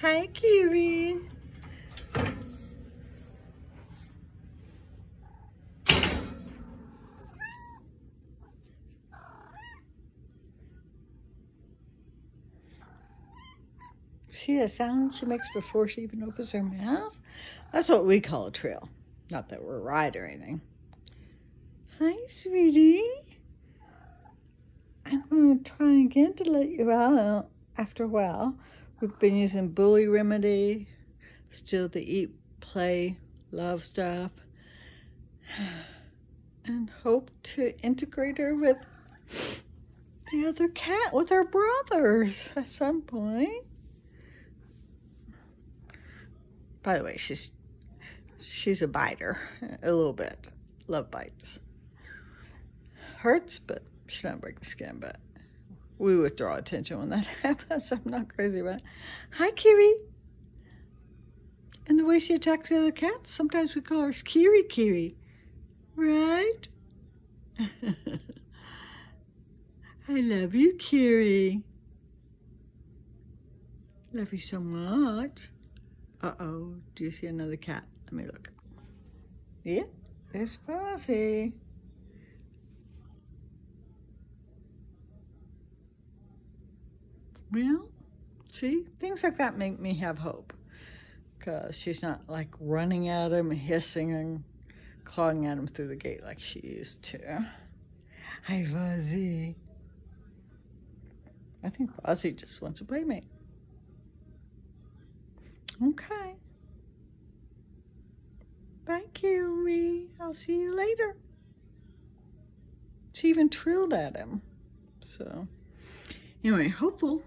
Hi, Kiri. See the sound she makes before she even opens her mouth? That's what we call a trill. Not that we're right or anything. Hi, sweetie. I'm going to try again to let you out after a while. We've been using Bully Remedy, still the eat, play, love stuff, and hope to integrate her with the other cat, with her brothers at some point. By the way, she's she's a biter a little bit. Love bites. Hurts, but she doesn't break the skin, but we withdraw attention when that happens. I'm not crazy about it. Hi, Kiri. And the way she attacks the other cats, sometimes we call her Kiri Kiri. Right? I love you, Kiri. Love you so much. Uh-oh, do you see another cat? Let me look. Yeah, there's Fuzzy. Well, see, things like that make me have hope. Because she's not like running at him, hissing and clawing at him through the gate like she used to. Hi, Fuzzy. I think Fuzzy just wants a playmate. Okay. Bye, Kiri. I'll see you later. She even trilled at him. So, anyway, hopeful